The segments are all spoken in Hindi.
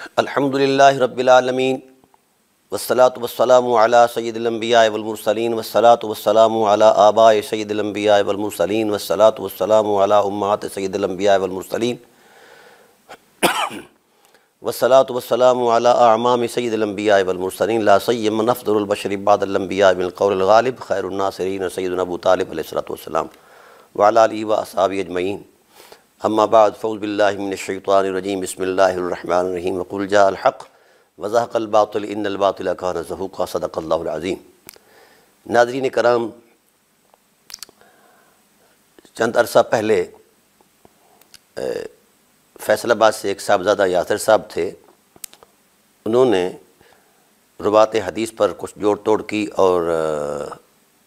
अल्हम्दुलिल्लाहि रब्बिल आलमीन वस्सलातु वस्सलामु अला सय्यिदिल वल मुरसलीन वस्सलातु वस्सलामु अला आबाए सय्यिदिल वल मुरसलीन वस्सलातु वस्सलामु अला उम्मात सय्यिदिल वल मुरसलीन वस्सलातु वस्सलामु अला अमाम सय्यिदिल वल मुरसलीन ला सय्यम नफ़दुल बशर इबादल अंबिया बिल क़ौल गालिब खैरुन नासिरीन सय्यदुना अबू तालिब अलैहिस्सलातु वस्सलाम व अला आलिहि व असहाबी अजमईन अम्मा बाद फ़ौज़बिल्लिमिनशैतानरजीम बसमीम वकुल जाहक़ वज़ाक़लबातल इन्नलबातिल कान ज़हूक़ा सदक़ल्लाहुल नाजरीन कराम चंद अरसा पहले फैसलाबाद से एक साहबजादा यासर साहब थे उन्होंने रुबात हदीस पर कुछ जोड़ तोड़ की और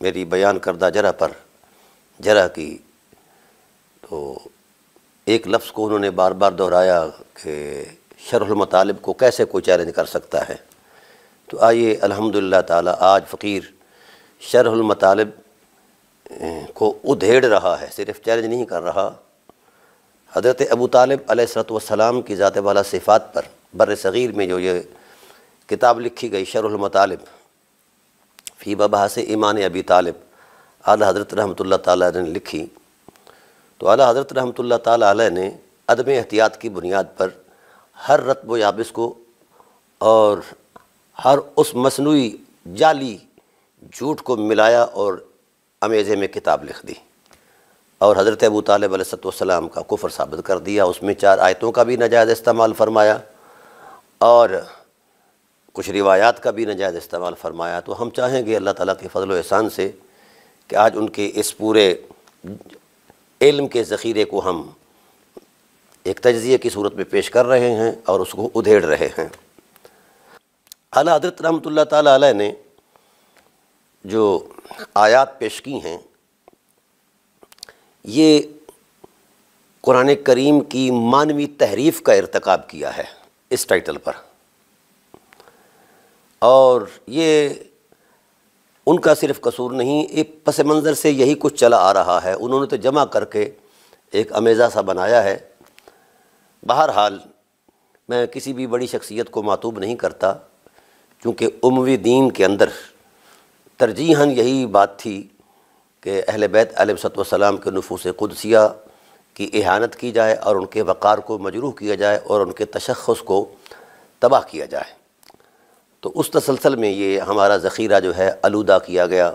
मेरी बयान करदा जरा पर जरा की तो एक लफ्ज़ को उन्होंने बार बार दोहराया कि शरहमतालब को कैसे कोई चैलेंज कर सकता है? तो आइए, अल्हम्दुलिल्लाह ताला, आज फ़कीर शरहमतालब को उधेड़ रहा है, सिर्फ़ चैलेंज नहीं कर रहा। हज़रत अबू तालब सलाम की ज़ात वाला सिफ़ात पर बर सग़ीर में जो ये किताब लिखी गई शरहमतालब फ़ी बबा से ईमान अबी तालब, आला हज़रत रहमत ताला ने लिखी। तो अला हज़रत रहमत ताली ने अदम एहतियात की बुनियाद पर हर रतब याबिस को और हर उस मसनू जाली झूठ को मिलाया और अमेज़े में किताब लिख दी और हज़रत अबू तालब सलाम का कुफर साबित कर दिया। उसमें चार आयतों का भी नजायज़ इस्तेमाल फरमाया और कुछ रिवायात का भी नजायज़ इस्तेमाल फरमाया। तो हम चाहेंगे अल्लाह ताला के फजल एहसान से कि आज उनके इस पूरे इल्म के ज़ख़ीरे को हम एक तजिए की सूरत में पेश कर रहे हैं और उसको उधेड़ रहे हैं। अला हज़रत रहमत ने जो आयात पेश की हैं, ये कुरान करीम की मानवी तहरीफ़ का इरतकब किया है इस टाइटल पर। और ये उनका सिर्फ़ कसूर नहीं एक पस मंज़र से यही कुछ चला आ रहा है। उन्होंने तो जमा करके एक अमेज़ा सा बनाया है। बहरहाल, मैं किसी भी बड़ी शख्सियत को मातूब नहीं करता, क्योंकि उमवी दीन के अंदर तरजीहन यही बात थी कि अहल बैत सलाम के नफूस कुदसिया की एहानत की जाए और उनके वक़ार को मजरूह किया जाए और उनके तशख़स को तबाह किया जाए। तो उस तसलसल में ये हमारा ज़ख़ीरा जो है आलूदा किया गया।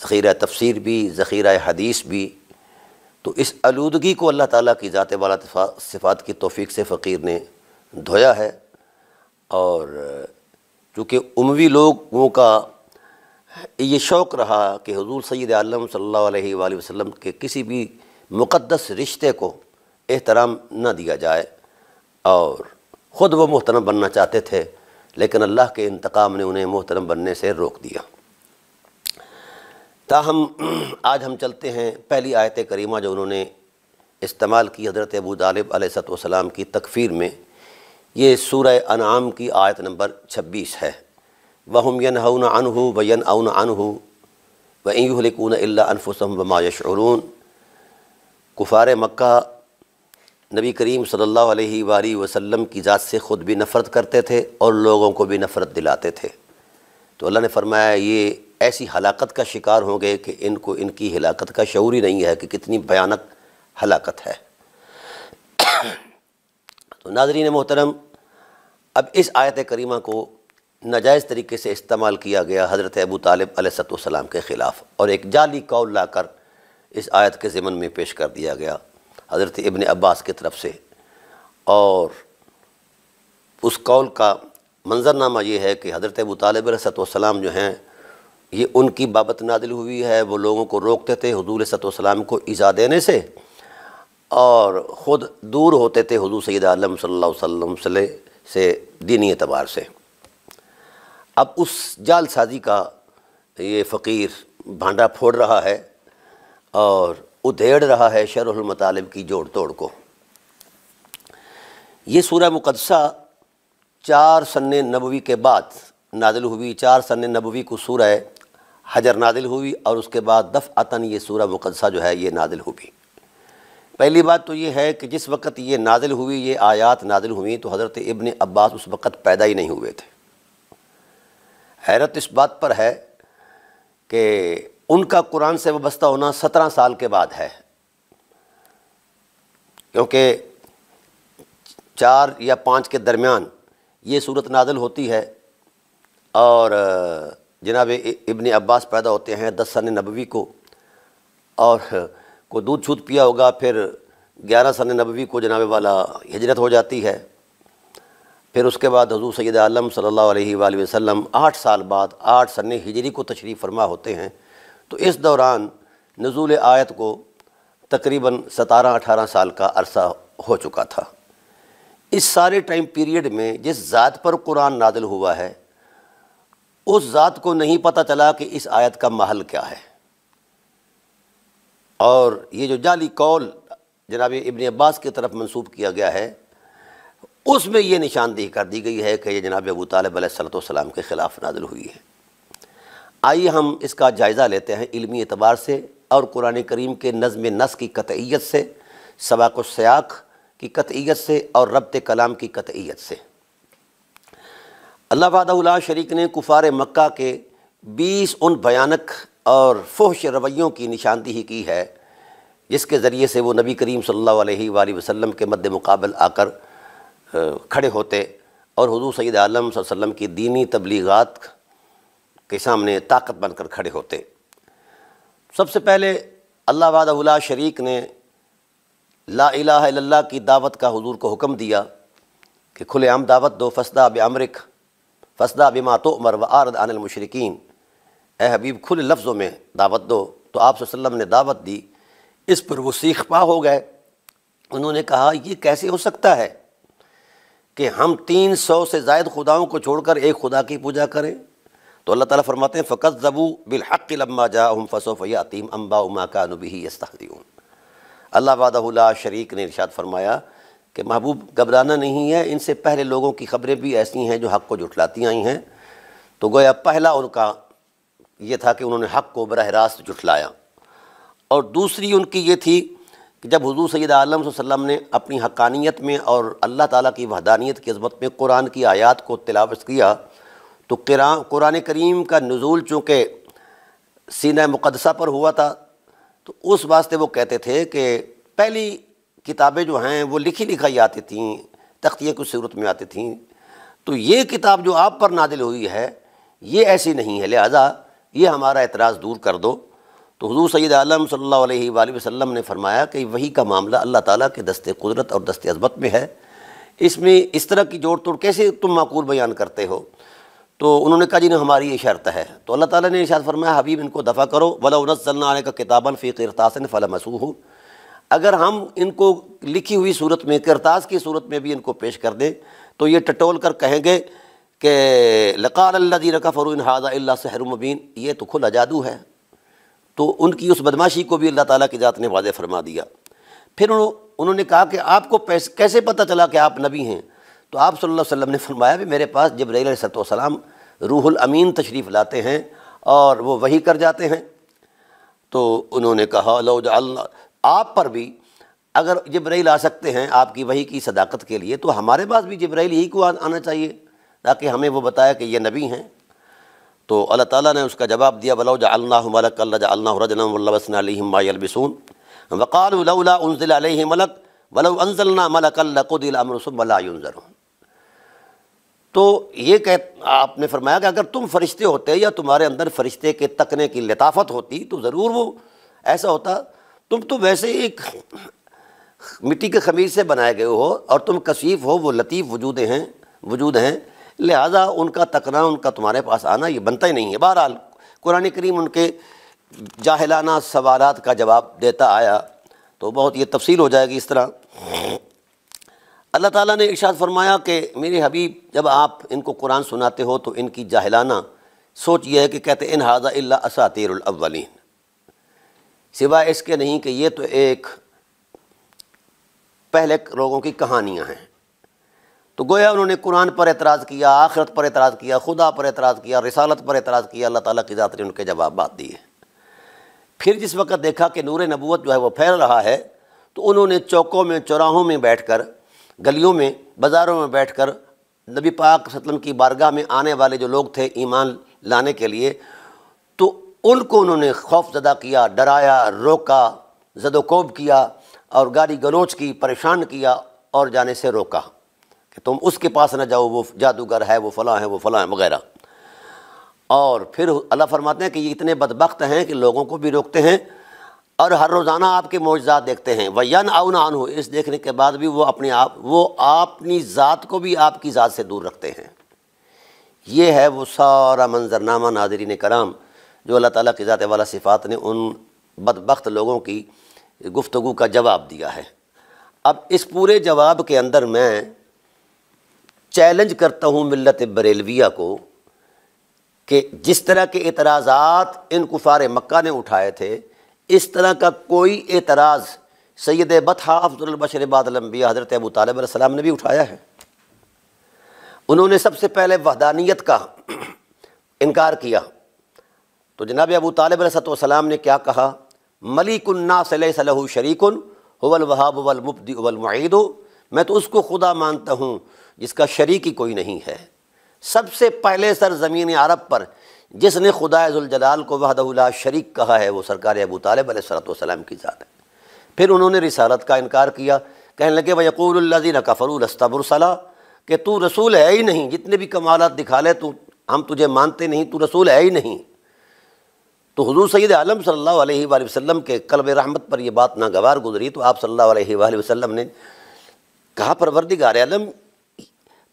ज़ख़ीरा तफसीर भी, ज़ख़ीरा हदीस भी। तो इस आलूदगी को अल्लाह ताला की ज़ात वाला सिफ़ात की तोफ़ी से फ़कीर ने धोया है। और चूँकि उमवी लोगों का ये शौक़ रहा कि हजूर सैद आलम सल्लल्लाहु वसम के किसी भी मुक़दस रिश्ते को एहतराम न दिया जाए, और ख़ुद वो मोहतरम बनना चाहते थे। लेकिन अल्लाह के इंतकाम ने उन्हें मोहतरम बनने से रोक दिया। ताहम, आज हम चलते हैं पहली आयत करीमा जो उन्होंने इस्तेमाल की हज़रत अबू तालब सलाम की तकफ़ीर में। ये सूरह अनाम की आयत नंबर 26 है। वहम यन अनहु व यन अन अनहु व यूहलिकून अनफुसम वमा यशरून कुफ़ार मक्का नबी करीम सल्लल्लाहु अलैहि वसल्लम की ज़ात से ख़ुद भी नफ़रत करते थे और लोगों को भी नफ़रत दिलाते थे। तो अल्लाह ने फरमाया, ये ऐसी हलाकत का शिकार होंगे कि इनको, इनकी हलाकत का शूर ही नहीं है कि कितनी भयानक हलाकत है। तो नाजरीन मोहतरम, अब इस आयत करीमा को नाजायज़ तरीके से इस्तेमाल किया गया हज़रत अबू तालब सलाम के ख़िलाफ़ और एक जाली कौल लाकर इस आयत के ज़मन में पेश कर दिया गया। हज़रत इबन अब्बास की तरफ़ से। और उस कौल का मंजरनामा ये है कि हज़रत अबू तालब सलाम जो हैं, ये उनकी बाबत नादिल हुई है, वो लोगों को रोकते थे हजूर सलाम को ईज़ा देने से और ख़ुद दूर होते थे हजूर सैद आलम अलैहि से दीनी एतबार से। अब उस जालसाजी का ये फ़कीर भांडा फोड़ रहा है और उधेड़ रहा है शरहमतालब की जोड़ तोड़ को। ये सूरह मुकदसा चार सन नबवी के बाद नादिल हुई, चार सन नबवी को सूरह हजर नादिल हुई और उसके बाद दफ़ अतन ये सूरह मुकदसा जो है, ये नादिल हुई। पहली बात तो ये है कि जिस वक़्त ये नादिल हुई, ये आयात नादिल हुई तो हज़रत इबन अब्बास उस वक़्त पैदा ही नहीं हुए थे। हैरत इस बात पर है कि उनका कुरान से वाबस्ता होना सत्रह साल के बाद है। क्योंकि चार या पाँच के दरमियान ये सूरत नादल होती है और जनाब इबन अब्बास पैदा होते हैं दस सन नबवी को और, को दूध छूत पिया होगा, फिर ग्यारह सन नबवी को जनाब वाला हिजरत हो जाती है। फिर उसके बाद हजू सैद आलम अलैहि वसल्लम आठ साल बाद आठ सन हिजरी को तशरीफ़ फरमा होते हैं। तो इस दौरान नज़ुल आयत को तकरीबन सतारह अठारह साल का अरसा हो चुका था। इस सारे टाइम पीरियड में जिस ज़ात पर कुरान नादिल हुआ है, उस ज़ात को नहीं पता चला कि इस आयत का महल क्या है। और ये जो जाली कौल जनाब इबन अब्बास की तरफ़ मंसूब किया गया है, उसमें ये निशानदेही कर दी गई है कि ये जनाब अबू तालब सलाम के ख़िलाफ़ नादिल हुई है। आइए हम इसका जायज़ा लेते हैं इल्मी एतबार से और कुरान करीम के नज़म नस की कतईत से, सबाक सयाक की कतईत से और रबत कलाम की कतईत से। अल्लाह वादा शरीक ने कुफार मक्का के बीस उन भयानक और फहश रवैयों की निशानदेही की है, जिसके ज़रिए से वो नबी करीम सल्लल्लाहु अलैहि के मद्द मुकाबल आकर खड़े होते और हजू सैद आलम की दीनी तबलीगात के सामने ताकत बनकर खड़े होते। सबसे पहले अल्लाह वादा शरीक ने ला इलाहा की दावत का हुजूर को हुक्म दिया कि खुलेआम दावत दो, फसदा बमरिक फसदा बिमा तो उमर व आरद अनमशरकिन ए हबीब, खुले लफ्ज़ों में दावत दो। तो आप ने दावत दी। इस पर वो सीख पा हो गए। उन्होंने कहा, ये कैसे हो सकता है कि हम तीन सौ से जायद खुदाओं को छोड़कर एक खुदा की पूजा करें? तो अल्लाह ताला फरमाते हैं फ़कत ज़बू बिलहक़ लम्मा जा हम फ़सोफ़यातीम अम्बा उमा का नबी यस्तादीन अल्लाह वादा शरीक ने इरशाद फरमाया कि महबूब घबराना नहीं है, इनसे पहले लोगों की ख़बरें भी ऐसी हैं जो हक़ को जुटलाती आई हैं। तो गोया पहला उनका ये था कि उन्होंने हक़ को बरह रास्त जुटलाया। और दूसरी उनकी ये थी कि जब हजू सैद आलम वसम ने अपनी हकानियत में और अल्लाह ताला की वहदानियत की अजमत में कुरान की आयात को तिलावत किया तो कुरान करीम का नज़ुल चूँकि सीना मुकदसा पर हुआ था तो उस वास्ते वो कहते थे कि पहली किताबें जो हैं वो लिखी लिखाई आती थीं, तख्तियाँ कुछ सूरत में आती थीं। तो ये किताब जो आप पर नादिल हुई है, ये ऐसी नहीं है, लिहाजा ये हमारा एतराज़ दूर कर दो। तो हजू सैद आलम अलैहि वसल्लम ने फरमाया कि वही का मामला अल्लाह ताला के दस्ते कुदरत और दस्ते अजमत में है। इसमें इस तरह की जोड़ तोड़ कैसे तुम माकूल बयान करते हो? तो उन्होंने कहा, जी ने हमारी ये शर्त है। तो अल्लाह ताला ने इशाद फरमाया, हबीब, इनको दफ़ा करो। वला का किताबन फ़ी किरतासन फ़ला मसूह अगर हम इनको लिखी हुई सूरत में, करतास की सूरत में भी इनको पेश कर दें तो ये टटोल कर कहेंगे कि, लक़ाल अल्लाह दी रका फ़रुन हाजा सहर ये तो खुला जादू है। तो उनकी उस बदमाशी को भी अल्लाह ताला की ज़ात ने वादे फरमा दिया। फिर उन्होंने कहा कि आपको कैसे पता चला कि आप नबी हैं? तो आप सल्लल्लाहु अलैहि वसल्लम ने फरमाया भी मेरे पास जब्राईल सलाम रूहुल अमीन तशरीफ़ लाते हैं और वो वही कर जाते हैं। तो उन्होंने कहा, लो आप पर भी अगर जब्राईल आ सकते हैं आपकी वही की सदाकत के लिए तो हमारे पास भी जब्राईल यही को आना चाहिए, ताकि हमें वो बताया कि ये नबी हैं। तो अल्लाह ताला ने उसका जवाब दिया बलो वक़ाल मलक वलो अनजलना मलक तो ये कह, आपने फरमाया कि अगर तुम फरिश्ते होते या तुम्हारे अंदर फरिश्ते के तकने की लताफत होती तो ज़रूर वो ऐसा होता। तुम तो वैसे एक मिट्टी के खमीर से बनाए गए हो और तुम कशीफ़ हो, वो लतीफ़ वजूद हैं वजूद हैं। लिहाजा उनका तकना, उनका तुम्हारे पास आना, ये बनता ही नहीं है। बहरहाल, कुरान करीम उनके जाहिलाना सवाल का जवाब देता आया तो बहुत ये तफसील हो जाएगी इस तरह। अल्लाह ताला ने इरशाद फरमाया कि मेरे हबीब, जब आप इनको कुरान सुनाते हो तो इनकी जाहिलाना सोच यह है कि कहते इन हाजा अल्ला असातीरअवलिन सिवाय इसके नहीं कि ये तो एक पहले लोगों की कहानियाँ हैं। तो गोया उन्होंने कुरान पर एतराज़ किया, आखरत पर एतराज़ किया, खुदा पर एतराज़ किया, रिसालत पर एतराज़ किया, अल्लाह ताला की ज़ात ने उनके जवाब दिए। फिर जिस वक्त देखा कि नूर नबूत जो है वो फैल रहा है तो उन्होंने चौकों में, चौराहों में बैठकर गलियों में, बाज़ारों में बैठकर नबी पाक सतलम की बारगाह में आने वाले जो लोग थे ईमान लाने के लिए तो उनको उन्होंने खौफ ज़दा किया, डराया, रोका, जदोकोब किया और गाली गलोच की, परेशान किया और जाने से रोका कि तुम उसके पास न जाओ, वो जादूगर है, वो फ़लाँ है, वो फ़लाँ है, वगैरह। और फिर अल्लाह फरमाते हैं कि ये इतने बदबख्त हैं कि लोगों को भी रोकते हैं। और हर रोज़ाना आपके मौजात देखते हैं। वयन आउन आन हो इस देखने के बाद भी वो अपने आप, वो अपनी ज़ात को भी आपकी ज़ात से दूर रखते हैं। ये है वो सारा मंजरनामा नाजरीन कराम, जो अल्लाह ताला की ज़ात वाला सिफ़ात ने उन बदबख्त लोगों की गुफ्तु का जवाब दिया है। अब इस पूरे जवाब के अंदर मैं चैलेंज करता हूँ मिलत बरेलविया को, कि जिस तरह के एतराज़ात इन कुफार मक्का ने उठाए थे इस तरह का कोई एतराज़ सैद बथा अफजलबशर बादलम्बिया हज़रत अबू तालब ने भी उठाया है। उन्होंने सबसे पहले वहदानियत का इनकार किया। तो जनाब अबू तालब ने क्या कहा? मलिकन्ना सलहू शरीकन, हवल वहाब वल मुफ्दी वल मुईद। मैं तो उसको खुदा मानता हूँ जिसका शरीक ही कोई नहीं है। सबसे पहले सर ज़मीन अरब पर जिसने खुदाजलाल को वहदुल्ला शरीक कहा है, वो सरकार अबू तालब सलाम की ज़ात है। फिर उन्होंने रिसालत का इनकार किया। कहने लगे वयकूल्लिन कफ़रुलस्तबरसला कि तू रसूल है ही नहीं, जितने भी कमालत दिखा ले, तू, हम तुझे मानते नहीं, तू रसूल है ही नहीं। तो हजूर सैद आलम अलैहि वसल्लम के कलब रहमत पर यह बात नागवार गुजरी। तो आप अलैहि वसल्लम ने कहा, परवरदिगार आलम,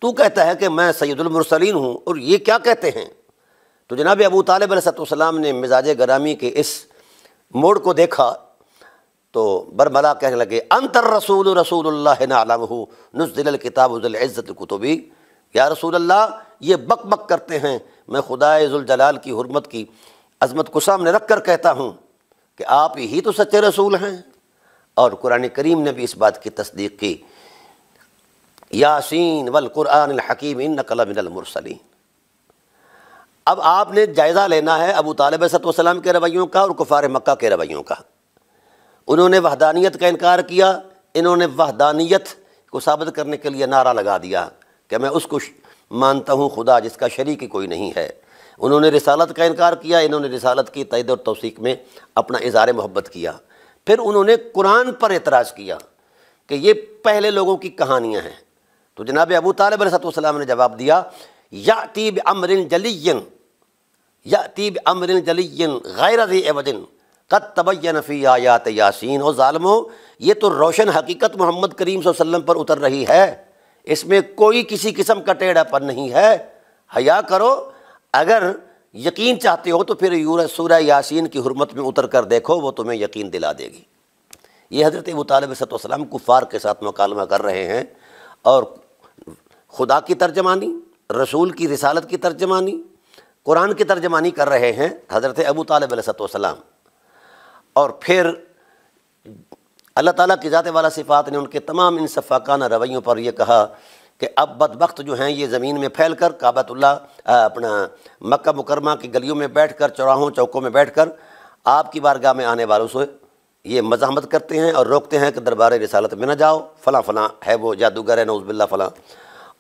तू कहता है कि मैं सैदुलमरसलिन हूँ, और ये क्या कहते हैं? तो जनाब अबू तालब सलाम ने मिजाज गरामी के इस मोड़ को देखा तो बरमला कहने लगे, अंतर रसूल रसूल नज़ल किताबज़्ज़त कुतुबी या रसूल अल्लाह ये बक बक करते हैं, मैं खुदाजलाल की हरमत की अजमत को सामने रख कर कहता हूँ कि आप ही तो सच्चे रसूल हैं। और कुरान करीम ने भी इस बात की तस्दीक की, यासीन वल हकीम इन नकल मिनलमरसलिन अब आपने जायज़ा लेना है अबू तालब सतम के रवैयों का और कुफार मक्का के रवैयों का। उन्होंने वहदानियत का इनकार किया, इन्होंने वहदानियत को साबित करने के लिए नारा लगा दिया कि मैं उसको मानता हूँ, खुदा जिसका शरीक ही कोई नहीं है। उन्होंने रिसालत का इनकार किया, इन्होंने रिसालत की तयद और तोसीक में अपना इज़ार मोहब्बत किया। फिर उन्होंने कुरान पर एतराज़ किया कि ये पहले लोगों की कहानियाँ हैं। तो जनाब अबू तालब सलाम ने जवाब दिया या तीब अमरिन जलियन या तीब अमरिन जलियन गैर अवदिन। कत तबैन फ़ी आयात यासीन। और ालमो ये तो रोशन हकीकत मोहम्मद करीम वसल्लम पर उतर रही है। इसमें कोई किसी किस्म का टेढ़ापन नहीं है। हया करो, अगर यकीन चाहते हो तो फिर यूर सूर यासीन की हरमत में उतर कर देखो, वो तुम्हें यकीन दिला देगी। ये हज़रत अबू तालब सतम कुफ़ार के साथ मुकालमा कर रहे हैं और खुदा की तर्जमानी, रसूल की रिसालत की तर्जमानी कुरान की तर्जमानी कर रहे हैं हज़रत अबू तालब सलाम और फिर अल्लाह ताला की ज़ात वाला सिफ़ात ने उनके तमाम इन सफ़ाकाना रवैयों पर यह कहा कि अब बदबख्त जो हैं ये ज़मीन में फैल कर काबतुल्ला अपना मक्का मुकरमा की गलियों में बैठ कर चौराहों, चौकों में बैठ कर आपकी बारगाह में आने वालों से ये मजामत करते हैं और रोकते हैं कि दरबार रसालत में न जाओ, फ़लाँ फ़लाँ है वो जादूगर है नौज़बिल्ला फ़लाँ।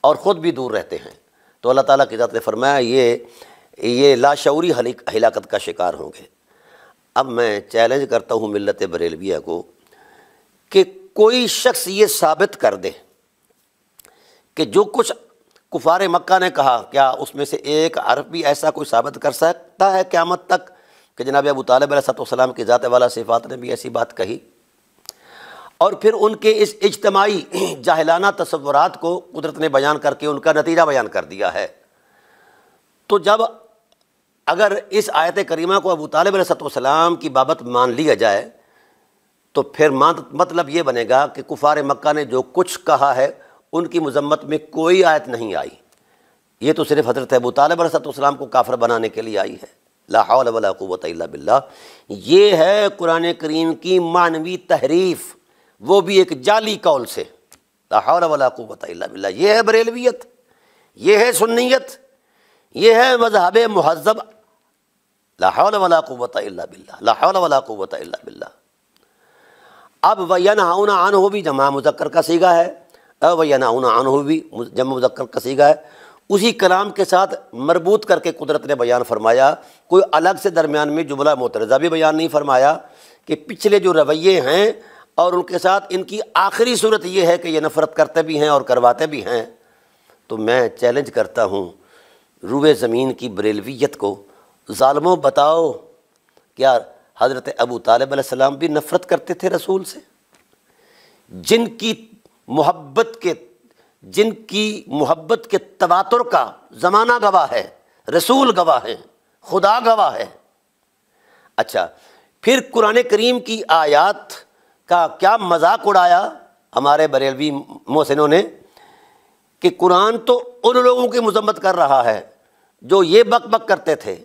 और ख़ुद भी दूर रहते हैं। तो अल्लाह ताली की ज़ात ने फरमाया, ये ये लाशौरी हिलाकत का शिकार होंगे। अब मैं चैलेंज करता हूँ मिलत बरेलविया को कि कोई शख्स ये साबित कर दे कि जो कुछ कुफार मक्का ने कहा, क्या उसमें से एक अरब भी ऐसा कोई साबित कर सकता है क़्यामत तक? कि जनाब अबू तालब सलाम की ज़ात वाला सिफ़ात ने भी ऐसी बात कही। और फिर उनके इस इज्तमाही जाहिलाना तस्वुरात को कुदरत ने बयान करके उनका नतीजा बयान कर दिया है। तो जब अगर इस आयत करीमा को अबू तालब सलाम की बाबत मान लिया जाए तो फिर मतलब ये बनेगा कि कुफार मक्का ने जो कुछ कहा है, उनकी मजम्मत में कोई आयत नहीं आई। ये तो सिर्फ़ हज़रत अबू तालब सलाम को काफर बनाने के लिए आई है। लाहौलवत बिल्ला ये है कुरान करीम की मानवी तहरीफ। वो भी एक जाली कौल से। लाहौलवत बिल्ला ये है बरेलवियत। ये है सुन्नीत ये है मज़हब महजब लाहौल वला इल्ला बिल्ला लाहौल वला इल्ला बिल्ला अब वयन हाउना आन हो भी जमा मुजक्र का सीगा है अवयन हाउना आन हो भी जमा मुजक्र का सीगा है। उसी कलाम के साथ मरबूत करके कुदरत ने बयान फरमाया, कोई अलग से दरमियान में जुमला मोतरजा भी बयान नहीं फरमाया कि पिछले जो रवैये हैं और उनके साथ इनकी आखिरी सूरत ये है कि ये नफ़रत करते भी हैं और करवाते भी हैं तो मैं चैलेंज करता हूँ, रूए ज़मीन की बरेलवियत को ालमों बताओ क्या हज़रत अबू तालब भी नफ़रत करते थे रसूल से? जिनकी मोहब्बत के, जिनकी मोहब्बत के तवातुर का ज़माना गवाह है, रसूल गवाह है, खुदा गवाह है। अच्छा फिर कुरान करीम की आयात का क्या मज़ाक उड़ाया हमारे बरेलवी मोहसिनों ने? कि कुरान तो उन लोगों की मजम्मत कर रहा है जो ये बक बक करते थे।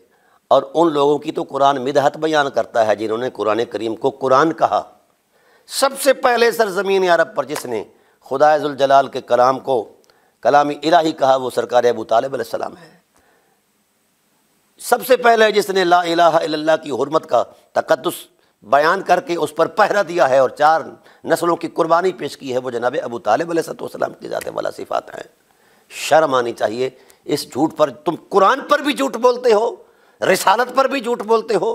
और उन लोगों की तो कुरान मिदहत बयान करता है जिन्होंने कुरान करीम को कुरान कहा। सबसे पहले सरजमीन अरब पर जिसने खुदाजलाल के कलाम को, कलामी इलाही कहा, वो सरकार अबू तालब सलाम है। सबसे पहले जिसने ला इलाहा की हरमत का तकदस बयान करके उस पर पहरा दिया है और चार नस्लों की कुर्बानी पेश की है, वो जनाब अबू तालब की ज़ात वाला सिफात हैं। शर्म आनी चाहिए, इस झूठ पर तुम कुरान पर भी झूठ बोलते हो। रिसालत पर भी झूठ बोलते हो।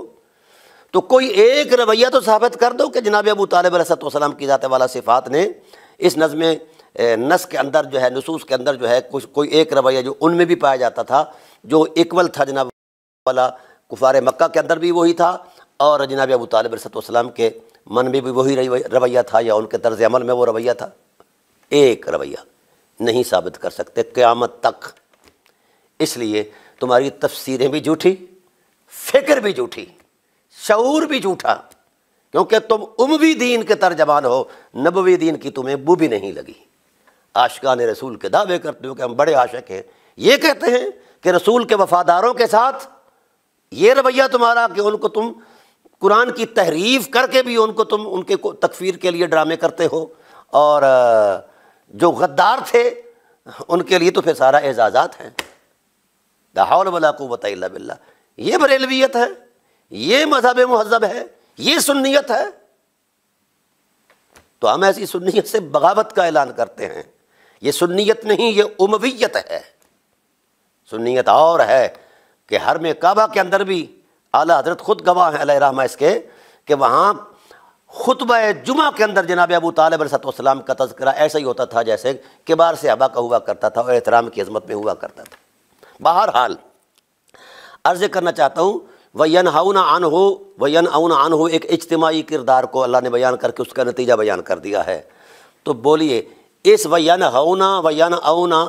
तो कोई एक रवैया तो साबित कर दो कि जनाब अबू तालब सलाम की ज़ात वाला सिफात ने इस नज़म नस के अंदर जो है, नसूस के अंदर जो है, कुछ, कोई एक रवैया जो उनमें भी पाया जाता था, जो इक्वल था जनाब वाला कुफार मक्का के अंदर भी वही था और जनाब अबू तालब सलाम के मन में भी वही रवैया था या उनके तर्ज अमल में वो रवैया था। एक रवैया नहीं साबित कर सकते, क़्यामत तक। इसलिए तुम्हारी तफसीरें भी झूठी फ़िक्र भी झूठी शूर भी झूठा, क्योंकि तुम उमवी दीन के तर्जमान हो, नबवी दीन की तुम्हें बू भी नहीं लगी। आशकान रसूल के दावे करते हो कि हम बड़े आशक हैं। ये कहते हैं कि रसूल के वफादारों के साथ ये रवैया तुम्हारा कि उनको तुम कुरान की तहरीफ करके भी उनको तुम उनके तकफीर के लिए ड्रामे करते हो। और जो गद्दार थे, उनके लिए तो फिर सारा एजाज़ात हैं। दाहौल वला कुत बिल्ला ये बरेलवियत है, ये मज़हब महजब है, ये सुन्नीत है। तो हम ऐसी सुन्नीत से बगावत का ऐलान करते हैं। ये सुन्नीत नहीं, ये उमवियत है। सुन्नीत और है कि हर में काबा के अंदर भी आला हज़रत खुद गवाह हैं रहमा इसके, कि वहाँ खुतब जुमा के अंदर जनाब अबू तालब सलाम का तस्करा ऐसा ही होता था जैसे किबार से हबा का हुआ करता था और एहतराम की अजमत में हुआ करता था। बहरहाल अर्ज़ करना चाहता हूँ वयन हाउना आन हो वयन आउन आन हो एक इज्तमाही किरदार को अल्लाह ने बयान करके उसका नतीजा बयान कर दिया है। तो बोलिए, इस वयन हाउना वयन आउना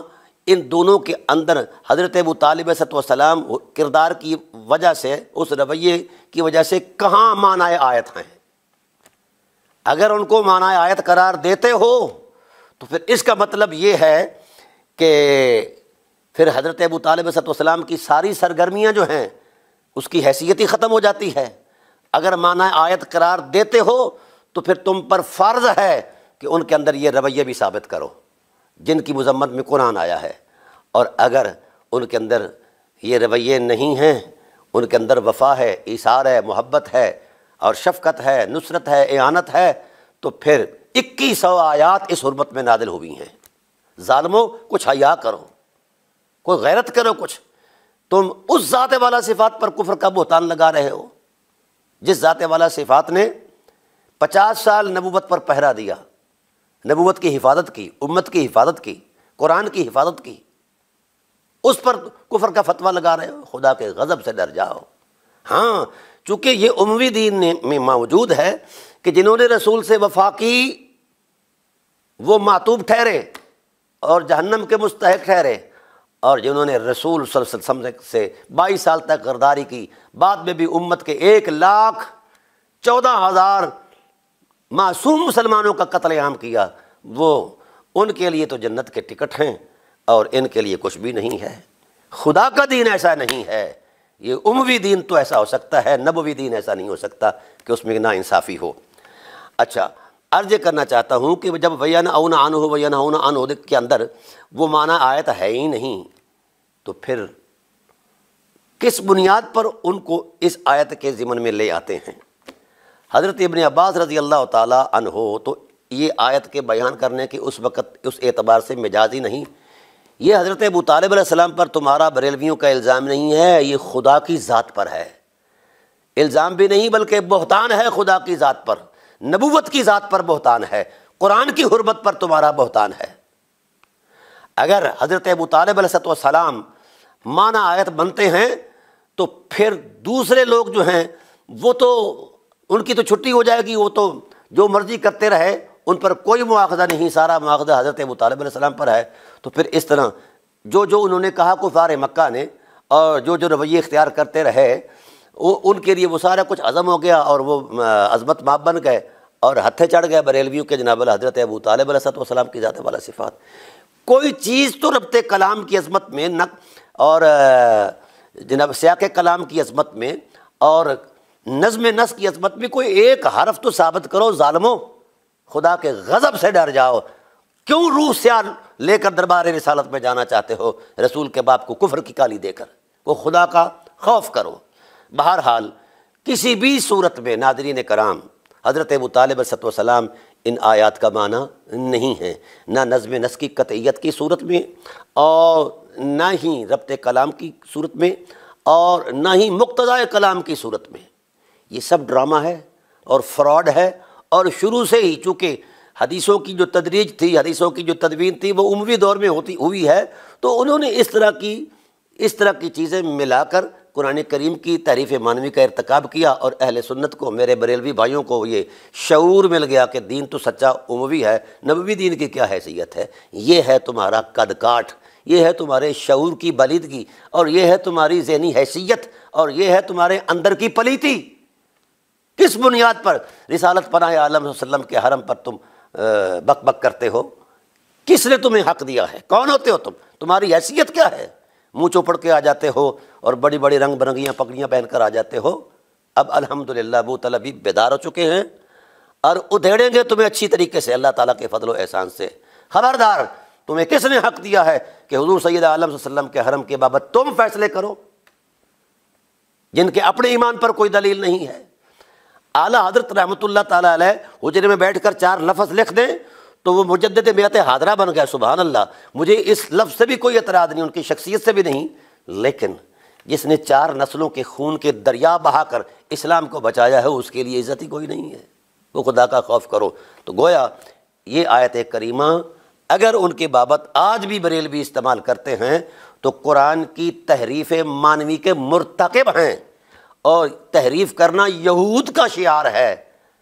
इन दोनों के अंदर हज़रत अबू तालब सलाम किरदार की वजह से, उस रवैये की वजह से कहाँ मानाए आयत हैं? अगर उनको मानाए आयत करार देते हो तो फिर इसका मतलब ये है कि फिर हज़रत अबू तालब सलाम की सारी सरगर्मियाँ जो हैं, उसकी हैसियत ही ख़त्म हो जाती है। अगर माना आयत करार देते हो तो फिर तुम पर फ़र्ज़ है कि उनके अंदर ये रवैये भी साबित करो, जिनकी मजम्मत में कुरान आया है। और अगर उनके अंदर ये रवैये नहीं हैं, उनके अंदर वफ़ा है, इशार है, मोहब्बत है, और शफकत है, नुसरत है एनत है तो फिर इक्कीस सौ आयात इस हरमत में नादिल हुई हैं। ालमो कुछ हया करो। कोई गैरत करो कुछ, तुम उस ज़ात वाला सिफात पर कुफर का बोतान लगा रहे हो, जिस ज़ात वाला सिफात ने पचास साल नबूबत पर पहरा दिया नबूबत की हिफाजत की, उम्मत की हिफाजत की, कुरान की हिफाजत की, उस पर कुफर का फतवा लगा रहे हो, खुदा के गज़ब से डर जाओ। हाँ चूँकि ये उमवी दीन में मौजूद है कि जिन्होंने रसूल से वफा की, वो मातूब ठहरे और जहन्नम के मुस्तक ठहरे और जिन्होंने रसूल से बाईस साल तक गरदारी की, बाद में भी उम्मत के एक लाख चौदह हज़ार मासूम मुसलमानों का कत्लेआम किया। वो उनके लिए तो जन्नत के टिकट हैं और इनके लिए कुछ भी नहीं है। खुदा का दीन ऐसा नहीं है। ये उमवी दीन तो ऐसा हो सकता है, नबवी दीन ऐसा नहीं हो सकता कि उसमें ना इंसाफ़ी हो। अच्छा अर्ज़ करना चाहता हूँ कि जब वयन अन आन हो वयन अन आन हो के अंदर वो माना आयत है ही नहीं। तो फिर किस बुनियाद पर उनको इस आयत के ज़िमन में ले आते हैं? हज़रत इबन अब्बास रज़ी अल्लाह तन हो तो ये आयत के बयान करने के उस वक़्त, उस एतबार से मिजाजी नहीं। ये हज़रत अबू तालब पर तुम्हारा बरेलवियों का इल्ज़ाम नहीं है, ये खुदा की ज़ात पर है। इल्ज़ाम भी नहीं, बल्कि बहतान है खुदा की ज़ात पर। नबूवत की ज़ात पर बहतान है। कुरान की हरमत पर तुम्हारा बहतान है। अगर हज़रत अबू तालब सलाम माना आयत बनते हैं तो फिर दूसरे लोग जो हैं, वो तो उनकी तो छुट्टी हो जाएगी, वो तो जो मर्ज़ी करते रहे, उन पर कोई मुआवजा नहीं, सारा मुआवजा हज़रत अबू तालब पर है। तो फिर इस तरह जो जो उन्होंने कहा, कुफार मक्का ने, और जो जो रवैये इख्तियार करते रहे वो उनके लिए वो सारा कुछ अज़म हो गया, और वो अजमत माप बन गए, और हथे चढ़ गए बरेलवियों के जनाब हज़रत अबू तालब सलाम की ज़ात वाला सिफ़ात। कोई चीज़ तो रबते कलाम की अजमत में न और जनाब, सियाक कलाम की अजमत में और नज़म नस की अजमत में कोई एक हरफ तो साबित करो ालमो खुदा के गज़ब से डर जाओ। क्यों रूह स्याल लेकर दरबार रसालत में जाना चाहते हो? रसूल के बाप को कुफर की काली देकर। वो खुदा का खौफ करो। बहरहाल, किसी भी सूरत में नादरीन कराम हज़रत अबू तालब सलाम इन आयात का माना नहीं है। ना नज़म नस की कतयत की सूरत में और ना ही रबत कलाम की सूरत में और ना ही मुक्तदा कलाम की सूरत में। ये सब ड्रामा है और फ्रॉड है और शुरू से ही चूँकि हदीसों की जो तदरीज थी, हदीसों की जो तदवीन थी, वो उमवी दौर में होती, हुई है। तो उन्होंने इस तरह की, इस तरह की चीज़ें मिलाकर कुरान करीम की तारीफ़ मानवी का इरतकब किया और अहल सुन्नत को, मेरे बरेलवी भाइयों को ये शूर मिल गया कि दीन तो सच्चा उमवी है, नबवी दीन की क्या हैसियत है? ये है तुम्हारा कद काठ ये है तुम्हारे शूर की बलिदगी, और ये है तुम्हारी जहनी हैसियत, और ये है तुम्हारे अंदर की पलीती। किस बुनियाद पर? रिसालत पनाह आलम वसल्लम के हरम पर तुम बक बक करते हो? किसने तुम्हें हक दिया है? कौन होते हो तुम? तुम्हारी हैसियत क्या है? मुँह चौपड़ के आ जाते हो और बड़ी बड़ी रंग बिरंगियाँ पगड़ियाँ पहन कर आ जाते हो। अब अल्हम्दुलिल्लाह अबू तलबी बेदार हो चुके हैं और उधेड़ेंगे तुम्हें अच्छी तरीके से, अल्लाह ताला के फजलो एहसान से। खबरदार, तुम्हें किसने हक दिया है कि हजूर सैद आलम के हरम के बाबत तुम फैसले करो? जिनके अपने ईमान पर कोई दलील नहीं है। आला हज़रत रहमत ताल हजरे में बैठ कर चार लफ्ज़ लिख दें तो वो मुजद बेत हादरा बन गया सुबह अल्लाह मुझे इस लफ्ज़ से भी कोई एतराज़ नहीं, उनकी शख्सियत से भी नहीं। लेकिन जिसने चार नस्लों के खून के दरिया बहाकर इस्लाम को बचाया है, उसके लिए इज़्ज़त ही कोई नहीं है। वो खुदा का खौफ करो। तो गोया, ये आयत करीमा, अगर उनके बाबत आज भी बरेल भी इस्तेमाल करते हैं तो कुरान की तहरीफ मानवी के मरतकब हैं। और तहरीफ करना यहूद का शार है।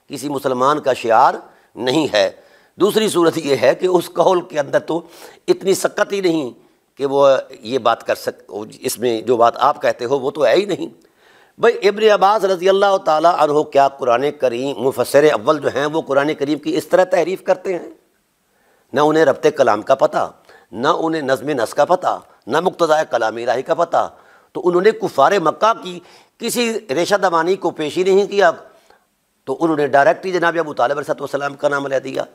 किसी मुसलमान का शार नहीं है। दूसरी सूरत यह है कि उस कौल के अंदर तो इतनी सक्कत ही नहीं कि वो ये बात कर सक इसमें जो बात आप कहते हो वो तो है ही नहीं। भाई, इब्न अब्बास रज़ी अल्लाह तहो क्या कुरान करीम मुफसर अव्वल जो हैं वो कुरान करीम की इस तरह तहरीफ करते हैं? न उन्हें रबत कलाम का पता, न उन्हें नज़म नस का पता, न मुख्तज़ा कलामी राही का पता। तो उन्होंने कुफार मक्का की किसी रेशा दमानी को पेश ही नहीं किया। तो उन्होंने डायरेक्ट ही जनाब अबू तालब सलाम का नाम ले दिया।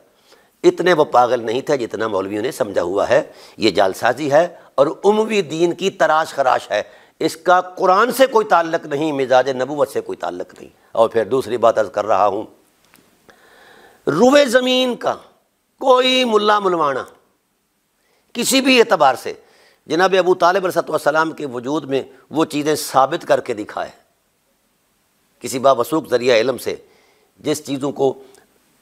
इतने वो पागल नहीं थे जितना मौलवियों ने समझा हुआ है। ये जालसाजी है और उमवी दीन की तराश खराश है। इसका कुरान से कोई ताल्लक नहीं, मिजाज नबूवत से कोई ताल्लक नहीं। और फिर दूसरी बात अर्ज़ कर रहा हूँ। रुए ज़मीन का कोई मुल्ला मुलवाना किसी भी एतबार से, जनाब अबू तालब सलाम के वजूद में वो चीज़ें साबित करके दिखा है किसी बावसूख ज़रिया इलम से जिस चीज़ों को,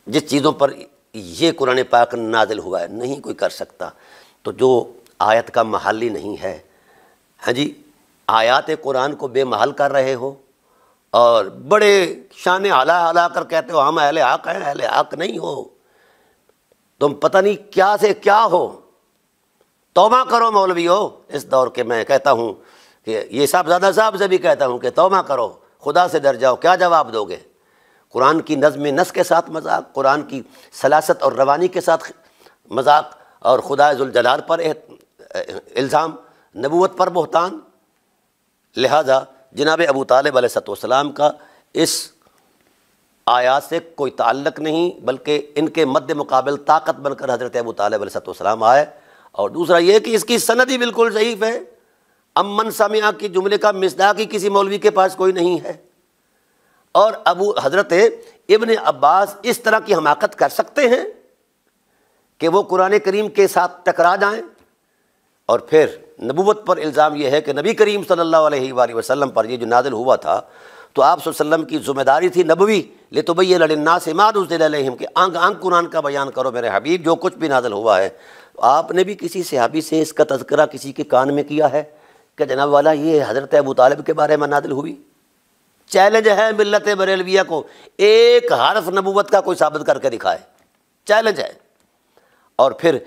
जिस चीज़ों पर ये कुरान पाक नाजिल हुआ है, नहीं कोई कर सकता। तो जो आयत का महल नहीं है हाँ जी, आयात कुरान को बेमहल कर रहे हो और बड़े शान हला हला कर कहते हो, हम अहले हक हैं, अहले हक नहीं हो। तुम पता नहीं क्या से क्या हो। तोबा करो मौलवी हो इस दौर के मैं कहता हूँ कि ये साहबजादा साहब से भी कहता हूँ कि तोबा करो, खुदा से डर जाओ, क्या जवाब दोगे? कुरान की नज़म नस के साथ मज़ाक, कुरान की सलासत और रवानी के साथ मज़ाक और खुदा जलाल पर इल्ज़ाम नबूत पर बहतान। लिहाजा जनाब अबू तालब सलाम का इस आयात से कोई ताल्लक नहीं, बल्कि इनके मद्द मुकाबल ताकत बनकर हज़रत अबू तालब सलाम आए। और दूसरा ये कि इसकी सनद ही बिल्कुल ज़यीफ़ है। अमन सामिया के जुमले का मिसदाक ही किसी मौलवी के पास कोई नहीं है। और अबू हज़रत इबन अब्बास इस तरह की हमाकत कर सकते हैं कि वो कुरान करीम के साथ टकरा जाएँ और फिर नबूवत पर इल्ज़ाम यह है कि नबी करीम सल्लल्लाहु अलैहि वसल्लम पर यह जो नाजिल हुआ था तो आप वसल्लम की ज़िम्मेदारी थी नबवी ले तो भैया लड़ना से माद उस दिल के अंग अंग कुरान का बयान करो मेरे हबीब, जो कुछ भी नाजिल हुआ है। आपने भी किसी सहाबी से इसका तस्करा किसी के कान में किया है? कि जनाब वाला, ये हज़रत अबू तालब के बारे में नादिल हुई? चैलेंज है मिलत बरेलविया को। एक हरफ नबूवत का कोई साबित करके दिखाए। चैलेंज है। और फिर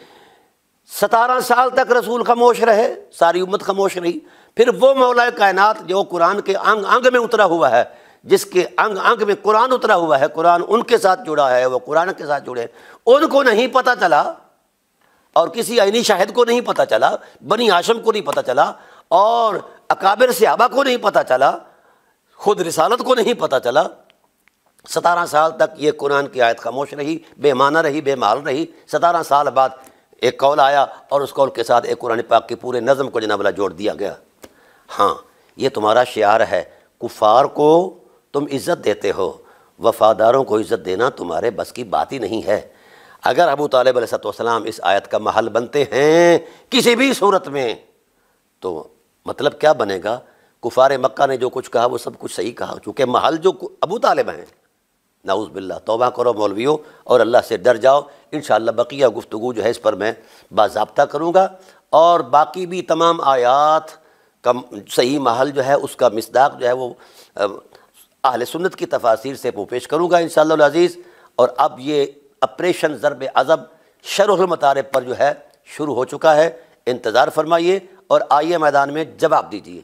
सतारह साल तक रसूल खामोश रहे, सारी उम्मत खामोश रही। फिर वो मौला कायनात जो कुरान के अंग अंग में उतरा हुआ है, जिसके अंग अंग में कुरान उतरा हुआ है, कुरान उनके साथ जुड़ा है, वो कुरान के साथ जुड़े। उनको नहीं पता चला, और किसी आइनी शाहिद को नहीं पता चला, बनी आशम को नहीं पता चला, और अकाबिर सहाबा को नहीं पता चला खुद रिसालत को नहीं पता चला। सतारह साल तक ये कुरान की आयत खामोश रही, बेमाना रही, बेमाल रही। सतारह साल बाद एक कौल आया और उस कौल के साथ एक कुरान पाक के पूरे नज़म को जनाबला जोड़ दिया गया। हाँ ये तुम्हारा शियार है। कुफ़ार को तुम इज़्ज़त देते हो। वफ़ादारों को इज़्ज़त देना तुम्हारे बस की बात ही नहीं है। अगर अबू तालब सलाम इस आयत का महल बनते हैं किसी भी सूरत में तो मतलब क्या बनेगा? कुफार मक्का ने जो कुछ कहा, वो सब कुछ सही कहा। चूँकि महल जो अबू तालब हैं नाउज़ बिल्ला तोबा करो मौलवियों और अल्लाह से डर जाओ। इन बकिया गुफ्तु जो है इस पर मैं बाबा करूँगा। और बाकी भी तमाम आयात का सही महल जो है, उसका मिसदाक जो है, वो अहल सुन्नत की तफासिर से वो पेश करूँगा इन अज़ीज़। और अब ये ऑपरेशन ज़रब अज़ब शरमतारब पर जो है, शुरू हो चुका है। इंतज़ार फरमाइए और आइए मैदान में जवाब दीजिए।